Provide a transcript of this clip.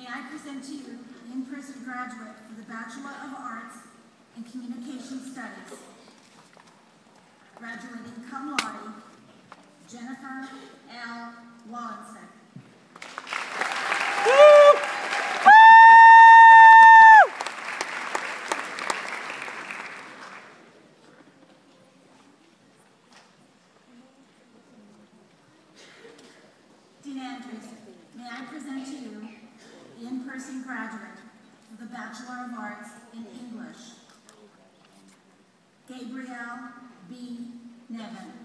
May I present to you the in-person graduate for the Bachelor of Arts in Communication Studies. Graduating cum laude, Jennifer L. Wallenstein. Dean Andrews, may I present to you in-person graduate with a Bachelor of Arts in English, Gabrielle B. Nevin.